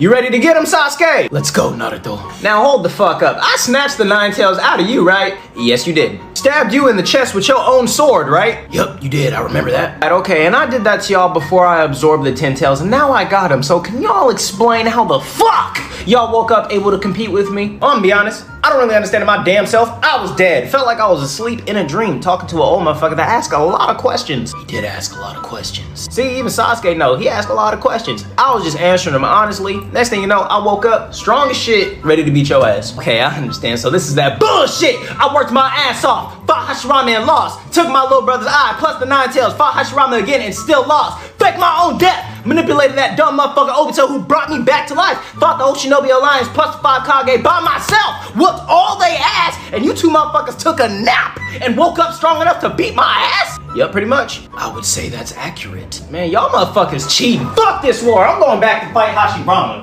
You ready to get him, Sasuke? Let's go, Naruto. Now hold the fuck up. I snatched the Nine Tails out of you, right? Yes, you did. Stabbed you in the chest with your own sword, right? Yup, you did. I remember that. Right, okay, and I did that to y'all before I absorbed the Ten Tails, and now I got him. So can y'all explain how the fuck y'all woke up able to compete with me? I'm gonna be honest. I don't really understand my damn self. I was dead. Felt like I was asleep in a dream talking to an old motherfucker that asked a lot of questions. He did ask a lot of questions. See, even Sasuke know he asked a lot of questions. I was just answering them honestly. Next thing you know, I woke up strong as shit, ready to beat your ass. Okay, I understand. So this is that bullshit. I worked my ass off, fought Hashirama and lost. Took my little brother's eye plus the nine tails, fought Hashirama again and still lost. Faked my own death. Manipulated that dumb motherfucker Obito who brought me back to life. Fought the Oshinobi Alliance plus the five Kage by myself. Whooped all they ass. And you two motherfuckers took a nap and woke up strong enough to beat my ass? Yep, pretty much. I would say that's accurate. Man, y'all motherfuckers cheating. Fuck this war. I'm going back to fight Hashirama.